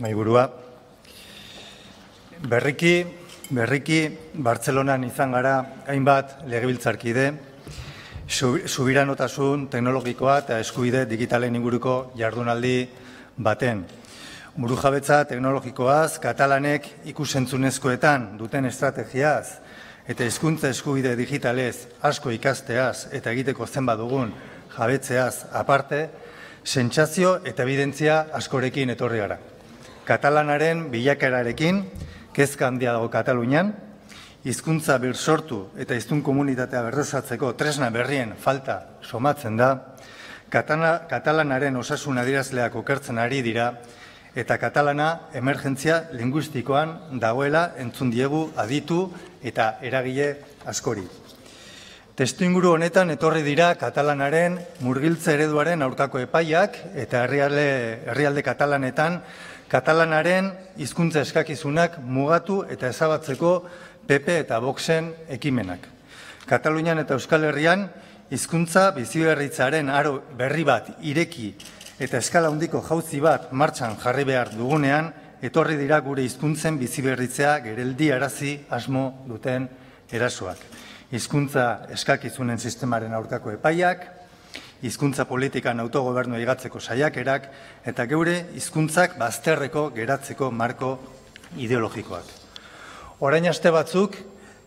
maiburua. Berriki, berriki, Bartzelonan izan gara, hainbat legebiltzarkide, subiranotasun teknologikoa eta eskubide digitalen inguruko jardunaldi baten. Buru jabetza teknologikoaz, katalanek ikusentzunezkoetan duten estrategiaz eta hizkuntza eskubide digitalez asko ikasteaz eta egiteko zenba dugun jabetzeaz aparte, sentsazio eta evidentzia askorekin etorri gara. Katalanaren bilakerarekin, kezka handia dago Katalunian, hizkuntza bir sortu eta hiztun komunitatea berrosatzeko tresna berrien falta somatzen da, Katana, katalanaren osasun adirazleak okertzen ari dira, eta katalana emergentzia linguistikoan dagoela entzun diegu aditu eta eragile askori. Testu inguru honetan etorri dira katalanaren murgiltze ereduaren aurkako epaiak eta herrialde, herrialde katalanetan katalanaren hizkuntza eskakizunak mugatu eta ezabatzeko PP eta Voxen ekimenak. Katalunian eta Euskal Herrian hizkuntza biziberritzaren aro berri bat ireki eta eskala handiko jauzi bat martxan jarri behar dugunean etorri dira gure hizkuntzen biziberritzea gereldi arazi asmo duten erasoak. Hizkuntza eskakizunen sistemaren aurkako epaiak, hizkuntza politikan autogobernu egatzeko saiakerak eta geure hizkuntzak bazterreko geratzeko marko ideologikoak. Orain aste batzuk,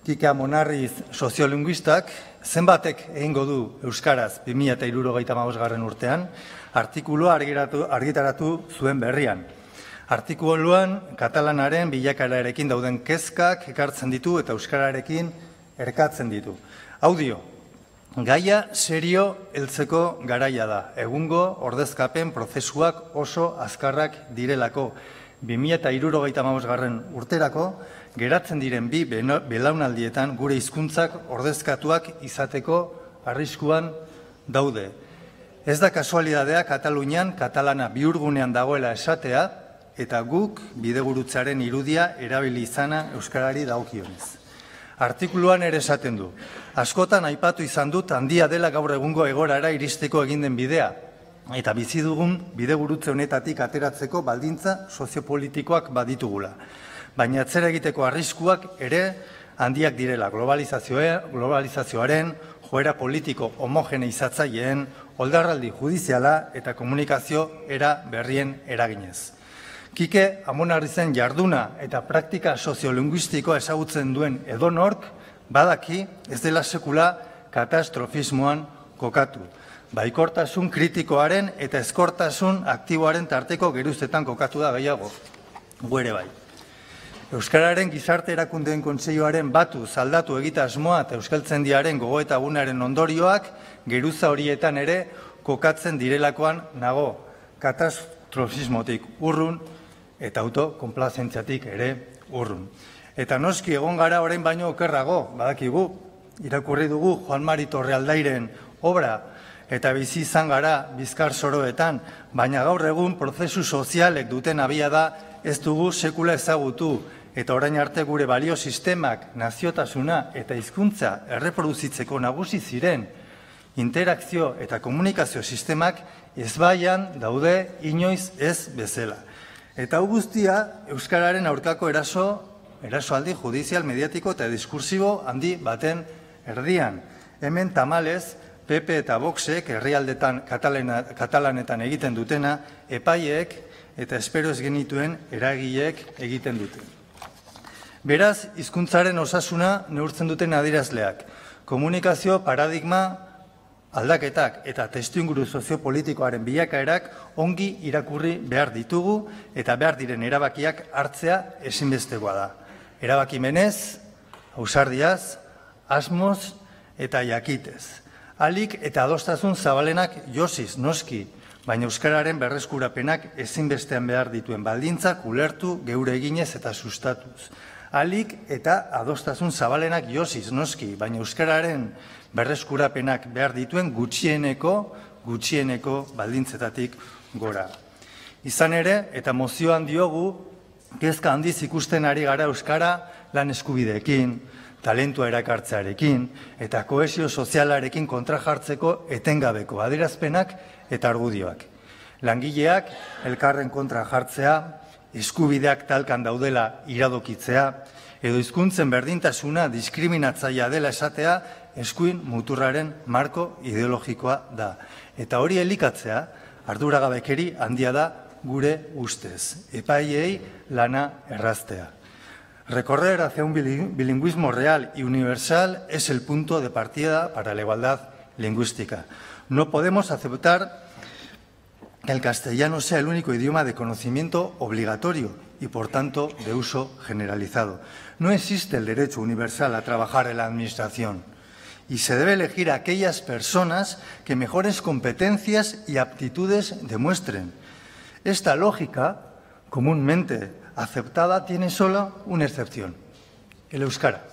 Kika Monarriz soziolinguistak, zenbatek egingo du Euskaraz 2008 garren urtean, artikulua argitaratu zuen berrian. Artikuluan, katalanaren bilakararekin dauden kezkak ekartzen ditu eta Euskararekin erkatzen ditu. Audio, Gaia serio heltzeko garaia da. Egungo ordezkapen prozesuak oso azkarrak direlako. 2008 garren urterako, geratzen diren bi belaunaldietan gure hizkuntzak ordezkatuak izateko arriskuan daude. Ez da kasualidadea Katalunian katalana biurgunean dagoela esatea eta guk bidegurutzaren irudia erabili izana Euskarari daukionez. Artikuluan ere esaten du. Askotan aipatu izan dut handia dela gaur egungo egorara iristeko egin den bidea. Eta bizi dugun bidegurutze honetatik ateratzeko baldintza soziopolitikoak baditugula. Baina atzera egiteko arriskuak ere handiak direla globalizazioaren, joera politiko homogene izatzaileen, oldarraldi judiziala eta komunikazio era berrien eraginez. Kike amonarri zen jarduna eta praktika soziolinguistikoa ezagutzen duen edonork, badaki ez dela sekula katastrofismoan kokatu. Baikortasun kritikoaren eta eskortasun aktiboaren tarteko geruzetan kokatu da gehiago. Guere bai. Euskararen gizarte erakundeen kontseioaren batu zaldatu egita asmoa eta euskaltzen diaren gogoeta gunaren ondorioak geruza horietan ere kokatzen direlakoan nago katastrofismotik urrun eta autokonplazentziatik ere urrun. Eta noski egon gara orain baino okerrago, badakigu, irakurri dugu Juan Mari Torrealdairen obra eta bizi izan gara bizkar soroetan, baina gaur egun prozesu sozialek duten abia da ez dugu sekula ezagutu eta orain arte gure balio sistemak, naziotasuna eta hizkuntza erreproduzitzeko nagusi ziren interakzio eta komunikazio sistemak ezbaian daude inoiz ez bezala. Eta hau guztia Euskararen aurkako eraso, erasoaldi judizial, mediatiko eta diskursibo handi baten erdian. Hemen tamalez, PP eta Voxek herrialdetan katalanetan egiten dutena, epaiek eta espero ez genituen eragileek egiten dute. Beraz, hizkuntzaren osasuna neurtzen duten adirazleak. Komunikazio paradigma aldaketak eta testuinguru soziopolitikoaren bilakaerak ongi irakurri behar ditugu eta behar diren erabakiak hartzea ezinbestegoa da. Erabaki menez, ausardiaz, asmoz eta jakitez. Alik eta adostasun zabalenak josiz noski, baina Euskararen berreskurapenak ezinbestean behar dituen baldintzak ulertu geure eginez eta sustatuz. Alik eta adostasun zabalenak josiz noski, baina Euskararen berreskurapenak behar dituen gutxieneko, gutxieneko baldintzetatik gora. Izan ere, eta mozioan diogu, kezka handiz ikusten ari gara Euskara lan eskubideekin, talentua erakartzearekin, eta koesio sozialarekin kontra jartzeko etengabeko adirazpenak eta argudioak. Langileak elkarren kontra jartzea, eskubideak talkan daudela iradokitzea, edo hizkuntzen berdintasuna diskriminatzaia dela esatea eskuin muturraren marko ideologikoa da. Eta hori elikatzea, arduragabekeri handia da gure ustez. Epaiei lana erraztea. Recorrer hacia un bilingüismo real y universal es el punto de partida para la igualdad lingüística. No podemos aceptar que el castellano sea el único idioma de conocimiento obligatorio y, por tanto, de uso generalizado. No existe el derecho universal a trabajar en la Administración y se debe elegir a aquellas personas que mejores competencias y aptitudes demuestren. Esta lógica, comúnmente aceptada, tiene solo una excepción, el euskara.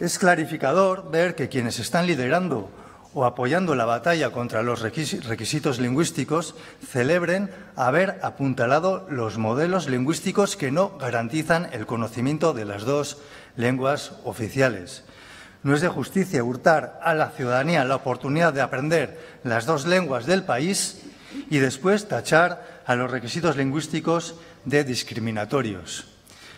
Es clarificador ver que quienes están liderando o apoyando la batalla contra los requisitos lingüísticos celebren haber apuntalado los modelos lingüísticos que no garantizan el conocimiento de las dos lenguas oficiales. No es de justicia hurtar a la ciudadanía la oportunidad de aprender las dos lenguas del país y después tachar a los requisitos lingüísticos de discriminatorios.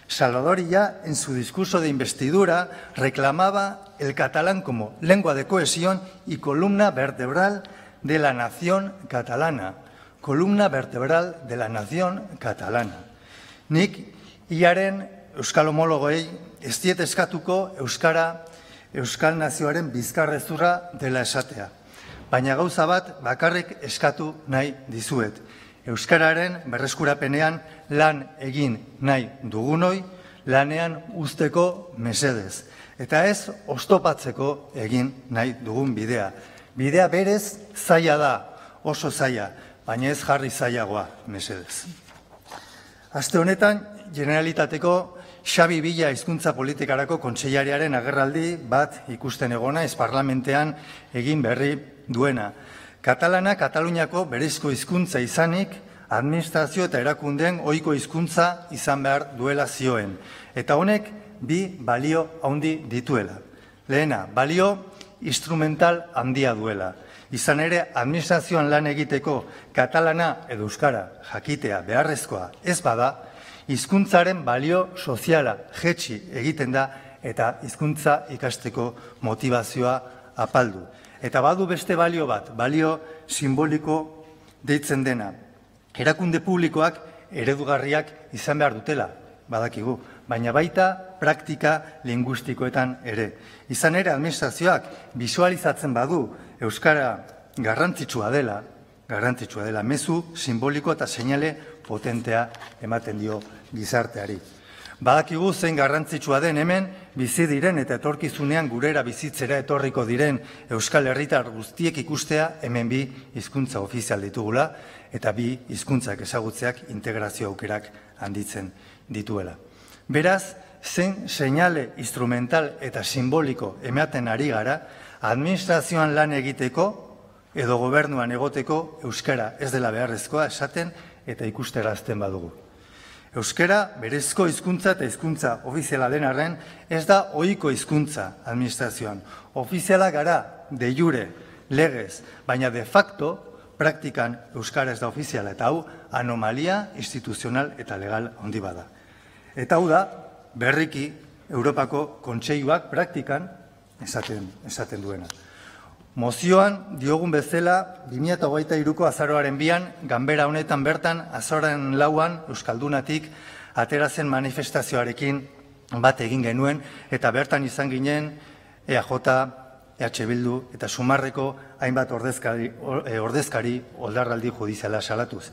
Salvador ya en su discurso de investidura, reclamaba el catalán como lengua de cohesión y columna vertebral de la nación catalana. Columna vertebral de la nación catalana. Nik, iaren euskal homologoei, ez diet eskatuko euskara euskal nazioaren bizkarrezurra dela esatea. Baina gauza bat bakarrik eskatu nahi dizuet. Euskararen berreskurapenean lan egin nahi dugunoi, lanean usteko mesedez. Eta ez ostopatzeko egin nahi dugun bidea. Bidea berez zaila da, oso zaila, baina ez jarri zailagoa mesedez. Aste honetan, generalitateko Xabi Bila hizkuntza politikarako kontseilariaren agerraldi bat ikusten egona ez parlamentean egin berri duena. Katalana Kataluniako berezko hizkuntza izanik, administrazio eta erakundeen ohiko hizkuntza izan behar duela zioen. Eta honek bi balio handi dituela. Lehena, balio instrumental handia duela. Izan ere, administrazioan lan egiteko katalana edo euskara jakitea beharrezkoa ez bada, hizkuntzaren balio soziala jetxi egiten da eta hizkuntza ikasteko motivazioa apaldu. Eta badu beste balio bat, balio simboliko deitzen dena. Erakunde publikoak eredugarriak izan behar dutela, badakigu, baina baita praktika lingustikoetan ere. Izan ere administrazioak visualizatzen badu Euskara garrantzitsua dela, garrantzitsua dela, mezu simboliko eta seinale potentea ematen dio gizarteari. Badakigu zein garrantzitsua den hemen bizi diren eta etorkizunean gurera bizitzera etorriko diren Euskal Herritar guztiek ikustea hemen bi hizkuntza ofizial ditugula eta bi hizkuntzak ezagutzeak integrazio aukerak handitzen dituela. Beraz, zen seinale instrumental eta simboliko ematen ari gara administrazioan lan egiteko edo gobernuan egoteko euskara ez dela beharrezkoa esaten eta ikusterazten badugu. Euskara berezko hizkuntza eta hizkuntza ofiziala denarren ez da ohiko hizkuntza administrazioan. Ofiziala gara de jure, legez, baina de facto praktikan euskara ez da ofiziala eta hau anomalia instituzional eta legal handi bada. Eta hau da berriki Europako kontseiluak praktikan esaten esaten duena. Mozioan diogun bezala 2023ko azaroaren bian ganbera honetan bertan azoren lauan euskaldunatik aterazen manifestazioarekin bat egin genuen eta bertan izan ginen EAJ, EH Bildu eta Sumarreko hainbat ordezkari, e, ordezkari oldarraldi judiziala salatuz.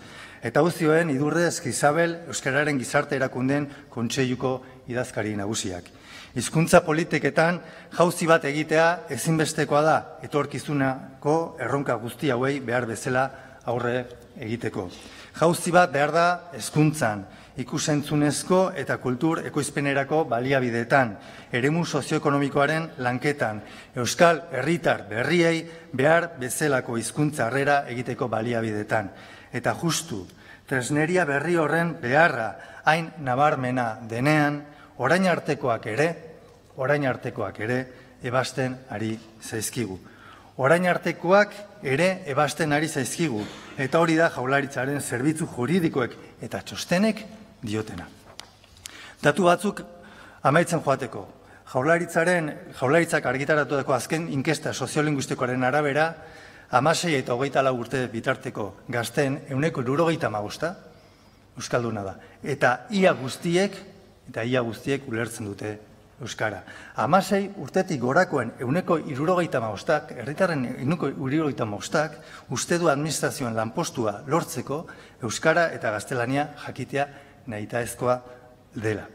Eta uzioen idurrez Isabel Euskararen gizarte erakunden kontseiluko idazkari nagusiak. Hizkuntza politiketan jauzi bat egitea ezinbestekoa da etorkizunako erronka guzti hauei behar bezala aurre egiteko. Jauzi bat behar da hezkuntzan, ikusentzunezko eta kultur ekoizpenerako baliabideetan, eremu sozioekonomikoaren lanketan, euskal herritar berriei behar bezalako hizkuntza harrera egiteko baliabideetan. Eta justu, tresneria berri horren beharra hain nabarmena denean, orain artekoak ere, orain artekoak ere, ebasten ari zaizkigu. Orain artekoak ere ebasten ari zaizkigu, eta hori da jaularitzaren zerbitzu juridikoek eta txostenek diotena. Datu batzuk amaitzen joateko. Jaularitzaren, jaularitzak argitaratutako azken inkesta soziolinguistikoaren arabera, amasei eta hogeita lau urte bitarteko gazten euneko irurogeita magusta, Euskalduna da. Eta ia guztiek, eta ia guztiek ulertzen dute Euskara. Amasei urtetik gorakoen euneko irurogeita maustak, erritarren euneko irurogeita maustak, uste du administrazioan lanpostua lortzeko Euskara eta gaztelania jakitea nahita ezkoa dela.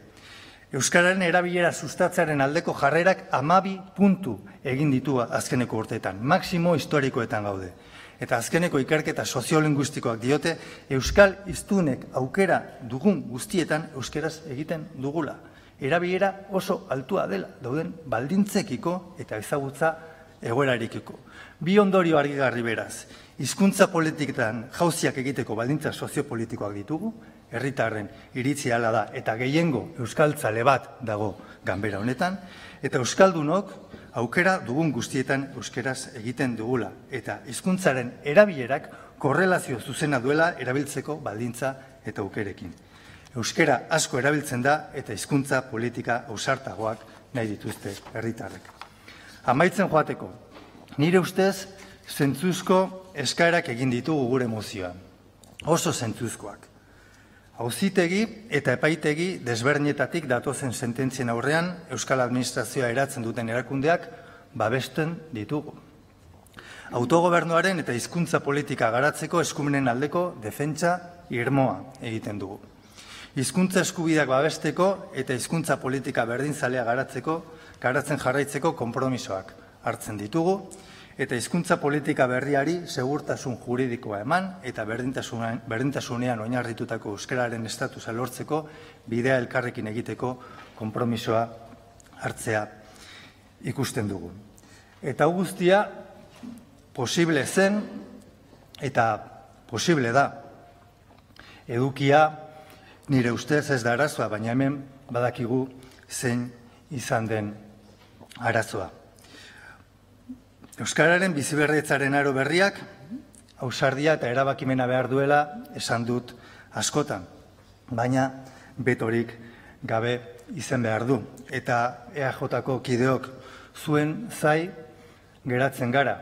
Euskararen erabilera sustatzearen aldeko jarrerak amabi puntu egin ditu azkeneko urteetan, maksimo historikoetan gaude. Eta azkeneko ikerketa soziolinguistikoak diote, Euskal iztunek aukera dugun guztietan Euskeraz egiten dugula erabilera oso altua dela, dauden baldintzekiko eta ezagutza egoerarikiko. Bi ondorio argigarri beraz, hizkuntza politiketan jauziak egiteko baldintza soziopolitikoak ditugu, herritarren iritzi ala da eta gehiengo euskaltzale bat dago ganbera honetan, eta euskaldunok aukera dugun guztietan euskeraz egiten dugula, eta hizkuntzaren erabilerak korrelazio zuzena duela erabiltzeko baldintza eta aukerekin. Euskera asko erabiltzen da eta hizkuntza politika ausartagoak nahi dituzte herritarrek. Amaitzen joateko, nire ustez zentzuzko eskaerak egin ditugu gure mozioa. Oso zentzuzkoak. Hauzitegi eta epaitegi desberdinetatik datozen sententzien aurrean Euskal Administrazioa eratzen duten erakundeak babesten ditugu. Autogobernuaren eta hizkuntza politika garatzeko eskumenen aldeko defentsa irmoa egiten dugu hizkuntza eskubideak babesteko eta hizkuntza politika berdinzalea garatzeko, garatzen jarraitzeko konpromisoak hartzen ditugu, eta hizkuntza politika berriari segurtasun juridikoa eman eta berdintasunean, berdintasunean oinarritutako euskararen estatusa lortzeko bidea elkarrekin egiteko konpromisoa hartzea ikusten dugu. Eta guztia posible zen eta posible da edukia nire ustez ez da arazoa, baina hemen badakigu zein izan den arazoa. Euskararen biziberretzaren aro berriak, ausardia eta erabakimena behar duela esan dut askotan, baina betorik gabe izen behar du. Eta EAJ-ko kideok zuen zai geratzen gara,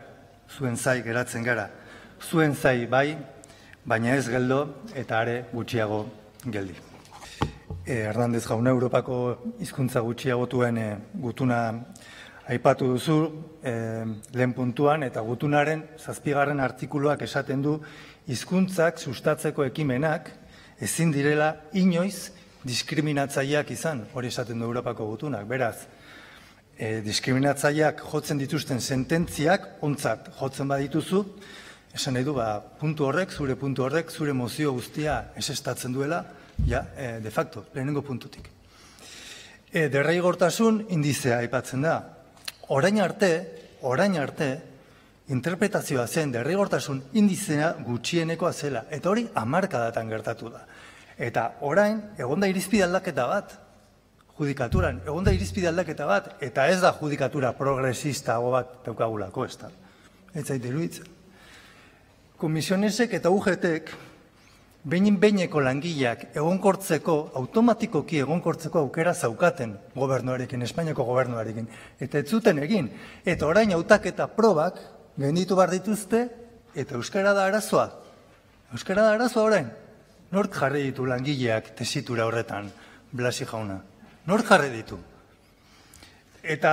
zuen zai geratzen gara, zuen zai bai, baina ez geldo eta are gutxiago geldi. E, Hernandez jauna Europako hizkuntza gutxiagotuen e, gutuna aipatu duzu e, lehen puntuan eta gutunaren zazpigarren artikuluak esaten du hizkuntzak sustatzeko ekimenak ezin direla inoiz diskriminatzaileak izan, hori esaten du Europako gutunak. Beraz, e, diskriminatzaileak jotzen dituzten sententziak ontzat jotzen badituzu, esan nahi du, ba, puntu horrek, zure puntu horrek, zure mozio guztia esestatzen duela, ja, e, de facto, lehenengo puntutik. E, derrei gortasun indizea aipatzen da. Orain arte, orain arte, interpretazioa zen derrigortasun indizea gutxienekoa zela. Eta hori amarkadatan gertatu da. Eta orain, egonda irizpide aldaketa bat, judikaturan, egonda irizpide aldaketa bat, eta ez da judikatura progresista bat daukagulako ez da. Ez zaite Komisionesek eta UGTek behin beineko langileak egonkortzeko, automatikoki egonkortzeko aukera zaukaten gobernuarekin, Espainiako gobernuarekin. Eta ez zuten egin. Eta orain hautaketa probak genditu bar dituzte eta euskara da arazoa. Euskara da arazoa orain. Nork jarri ditu langileak tesitura horretan, Blasi jauna. Nork jarri ditu. Eta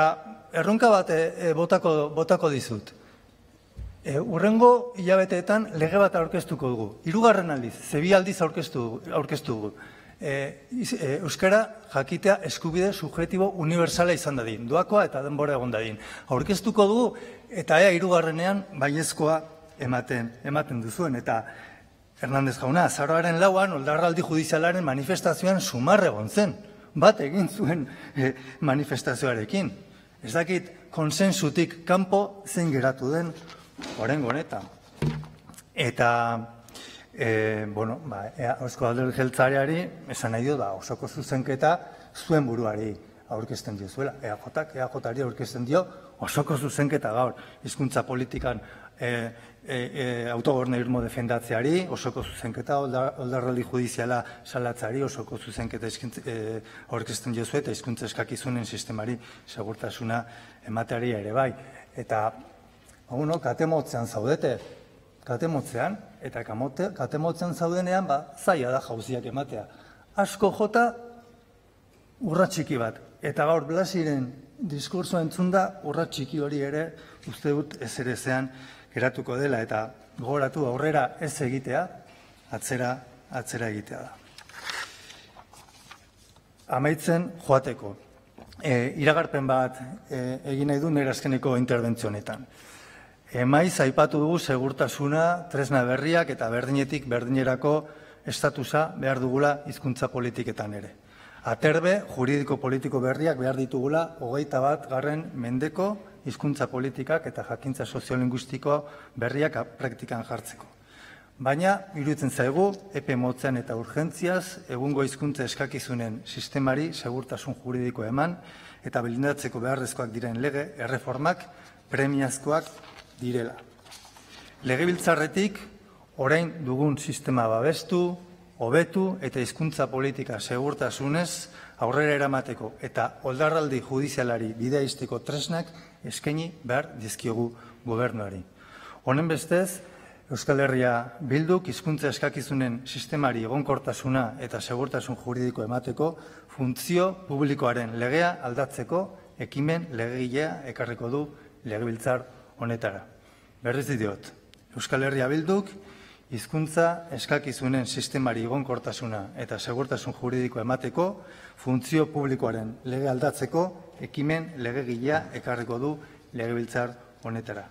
erronka bat e, botako, botako dizut. E, urrengo hilabeteetan lege bat aurkeztuko dugu. Hirugarren aldiz, zebi aldiz aurkeztu, aurkeztu dugu. E, e, Euskara jakitea eskubide subjetibo universala izan dadin, doakoa eta denbora egon dadin. Aurkeztuko dugu eta ea hirugarrenean baiezkoa ematen, ematen duzuen. Eta Hernandez jauna, zaroaren lauan, oldarraldi judizialaren manifestazioan sumarre egon zen. Bat egin zuen e, manifestazioarekin. Ez dakit konsensutik kanpo zein geratu den Horen goneta. Eta, e, bueno, ba, eusko alder jeltzareari, esan nahi dio, ba, osoko zuzenketa zuen buruari aurkezten dio. EAJak, EAJari aurkezten dio, osoko zuzenketa gaur hizkuntza politikan e, e, e, autogobernu defendatzeari, osoko zuzenketa oldarraldi judiziala salatzari, osoko zuzenketa e, orkesten jozu eta hizkuntza eskakizunen sistemari segurtasuna emateari ere bai. Eta, bueno, katemotzean zaudete, katemotzean, eta katemotzean zaudenean, ba, zaila da jauziak ematea. Asko jota, urra txiki bat. Eta gaur blasiren diskurso entzun da, urra txiki hori ere, uste dut ez ere zean geratuko dela, eta gogoratu aurrera ez egitea, atzera, atzera egitea da. Amaitzen joateko. E, iragarpen bat e, egin nahi du nire azkeneko interbentzionetan. Emaiz aipatu dugu segurtasuna, tresna berriak eta berdinetik berdinerako estatusa behar dugula hizkuntza politiketan ere. Aterbe, juridiko politiko berriak behar ditugula hogeita bat garren mendeko hizkuntza politikak eta jakintza soziolinguistiko berriak praktikan jartzeko. Baina, iruditzen zaigu, epe motzean eta urgentziaz, egungo hizkuntza eskakizunen sistemari segurtasun juridiko eman eta belindatzeko beharrezkoak diren lege erreformak premiazkoak direla. Legebiltzarretik, orain dugun sistema babestu, hobetu eta hizkuntza politika segurtasunez aurrera eramateko eta oldarraldi judizialari bideaizteko tresnak eskaini behar dizkiogu gobernuari. Honen bestez, Euskal Herria bilduk hizkuntza eskakizunen sistemari egonkortasuna eta segurtasun juridiko emateko funtzio publikoaren legea aldatzeko ekimen legegilea ekarriko du legebiltzar honetara. Berriz diot, Euskal Herria bilduk hizkuntza eskakizunen sistemari egonkortasuna eta segurtasun juridiko emateko funtzio publikoaren lege aldatzeko ekimen legegilea ekarriko du legebiltzar honetara.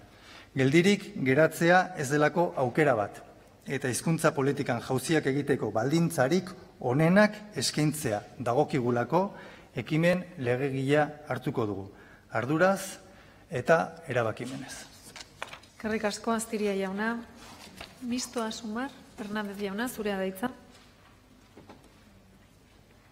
Geldirik geratzea ez delako aukera bat eta hizkuntza politikan jauziak egiteko baldintzarik onenak eskaintzea dagokigulako ekimen legegilea hartuko dugu. Arduraz eta erabakimenez. Karrik asko Astiria jauna. Mistoa Sumar, Hernández jauna, zurea da hitza.